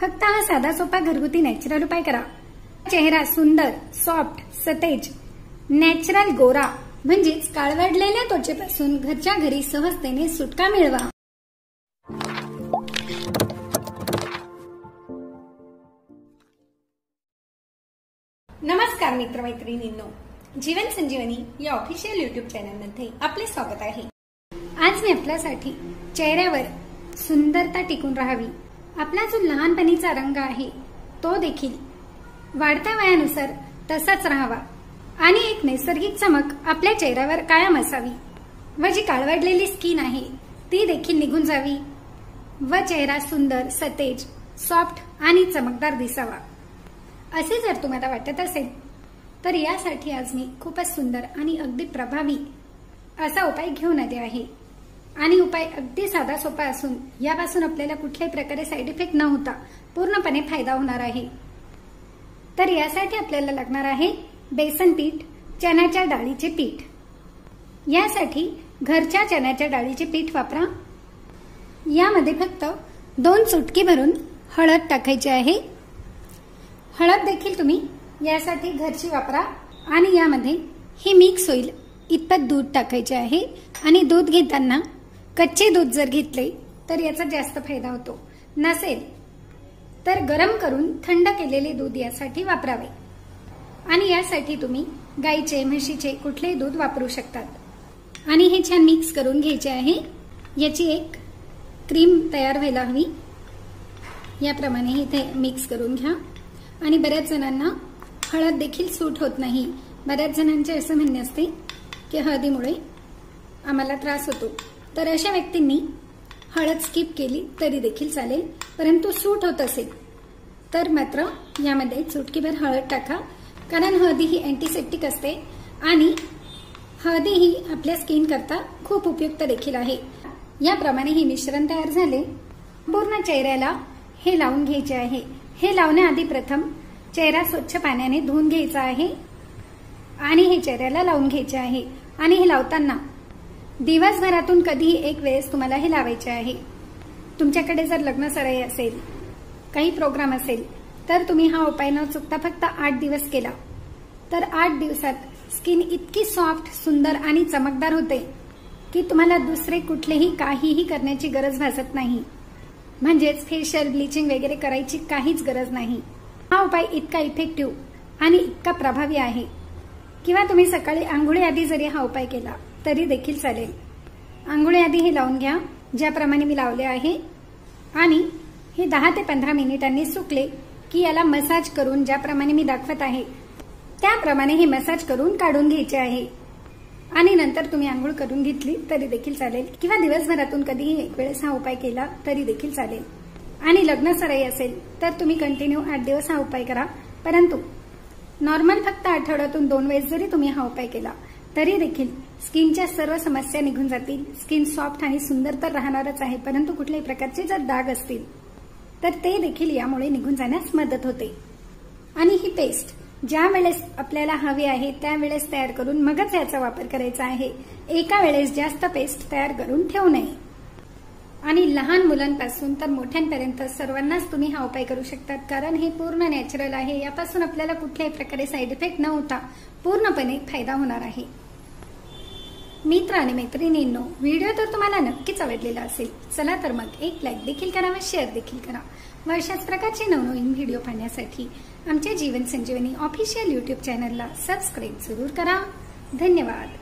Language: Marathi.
फक्त हा साधा सोपा घरगुती नॅचरल उपाय करा. चेहरा सुंदर सॉफ्ट सतेज. नॅचरल गोरा म्हणजेच काळवडलेल्या त्वचेपासून घरच्या घरी सहजतेने सुटका मिळवा. नमस्कार मित्रमैत्रिणींनो. जीवन संजीवनी या ऑफिशियल युट्यूब चॅनलमध्ये आपले स्वागत आहे. आज मी आपल्यासाठी चेहऱ्यावर सुंदरता टिकून राहावी. आपला जो लहानपणीचा रंग आहे तो देखील. वाढत्या वयानुसार तसाच राहावा. आणि एक नैसर्गिक चमक आपल्या चेहऱ्यावर कायम असावी. व जी काळवडलेली स्किन आहे ती देखील निघून जावी. व चेहरा सुंदर सतेज सॉफ्ट आणि चमकदार दिसावा. असे जर तुम्हाला वाटत असेल तर यासाठी आज मी खूपच सुंदर आणि अगदी प्रभावी असा उपाय घेऊन आले आहे. आणि उपाय अगदी साधा सोपा असून यापासून आपल्याला कुठल्याही प्रकारे साईड इफेक्ट न होता पूर्णपणे फायदा होणार आहे. तर यासाठी आपल्याला लागणार आहे बेसन पीठ चण्याच्या डाळीचे पीठ. यासाठी घरच्या चण्याच्या डाळीचे पीठ वापरा. यामध्ये फक्त दोन चुटकी भरून हळद टाकायची आहे. हळद देखील तुम्ही यासाठी घरची वापरा आणि यामध्ये हे मिक्स होईल. इतपत दूध टाकायचे आहे आणि दूध घेताना कच्चे दूध जर घेतले तर याचा जास्त फायदा होतो. नसेल तर गरम करून थंड केलेले दूध यासाठी वापरावे. आणि यासाठी तुम्ही गाईचे म्हशीचे कुठलेही दूध वापरू शकतात. आणि हे छान मिक्स करून घ्यायचे आहे. याची एक क्रीम तयार व्हायला हवी. याप्रमाणे इथे मिक्स करून घ्या. आणि बऱ्याच जणांना हळद देखील सूट होत नाही. बऱ्याच जणांचे असं म्हणणे असते की हळदीमुळे आम्हाला त्रास होतो. तर अशा व्यक्तींनी हळद स्किप केली तरी देखील चालेल. परंतु सूट होत असेल तर मात्र यामध्ये चुटकीभर हळद टाका. कारण हळदी ही अँटीसेप्टिक असते आणि हळदी ही आपल्या स्किन करता खूप उपयुक्त देखील आहे. याप्रमाणे हे मिश्रण तयार झाले. पूर्ण चेहऱ्याला हे लावून घ्यायचे आहे. हे लावण्याआधी प्रथम चेहरा स्वच्छ पाण्याने धुवून घ्यायचा आहे आणि हे चेहऱ्याला लावून घ्यायचे आहे. आणि हे लावताना दिवसभरातून कधीही एक वेळेस तुम्हाला हे लावायचे आहे. तुमच्याकडे जर लग्न सराई असेल काही प्रोग्राम असेल तर तुम्ही हा उपाय न चुकता फक्त आठ दिवस केला. तर आठ दिवसात स्किन इतकी सॉफ्ट सुंदर आणि चमकदार होते की तुम्हाला दुसरे कुठलेही काहीही करण्याची गरज भासत नाही. म्हणजेच फेशियल ब्लिचिंग वगैरे करायची काहीच गरज नाही. हा उपाय इतका इफेक्टिव्ह आणि इतका प्रभावी आहे. किंवा तुम्ही सकाळी आंघोळी आधी जरी हा उपाय केला तरी देखील चालेल. आंघोळी आधी हे लावून घ्या ज्याप्रमाणे मी लावले आहे. आणि हे दहा ते पंधरा मिनिटांनी सुकले की याला मसाज करून ज्याप्रमाणे मी दाखवत आहे त्याप्रमाणे हे मसाज करून काढून घ्यायचे आहे. आणि नंतर तुम्ही आंघोळ करून घेतली तरी देखील चालेल. किंवा दिवसभरातून कधीही एक वेळेस हा उपाय केला तरी देखील चालेल. आणि लग्न सराई असेल तर तुम्ही कंटिन्यू आठ दिवस हा उपाय करा. परंतु नॉर्मल फक्त आठवड्यातून दोन वेळेस जरी तुम्ही हा उपाय केला तरी देखील स्किनच्या सर्व समस्या निघून जातील. स्किन सॉफ्ट आणि सुंदर तर राहणारच आहे परंतु कुठल्याही प्रकारचे जर दाग असतील तर ते देखील यामुळे निघून जाण्यास मदत होते. आणि ही पेस्ट ज्या वेळेस आपल्याला हवी आहे त्यावेळेस तयार करून मगच याचा वापर करायचा आहे. एका वेळेस जास्त पेस्ट तयार करून ठेवू नये. आणि लहान मुलांपासून तर मोठ्यांपर्यंत सर्वांनाच तुम्ही हा उपाय करू शकतात कारण हे पूर्ण नॅचरल आहे. यापासून आपल्याला कुठल्याही प्रकारे साईड इफेक्ट न होता पूर्णपणे फायदा होणार आहे. मित्र आणि मैत्रिणींनो व्हिडिओ तर तुम्हाला नक्कीच आवडलेला असेल. चला तर मग एक लाईक देखील करा व शेअर देखील करा. व अशाच प्रकारचे नवनवीन व्हिडिओ पाहण्यासाठी आमच्या जीवन संजीवनी ऑफिशियल युट्यूब चॅनलला सबस्क्राईब जरूर करा. धन्यवाद.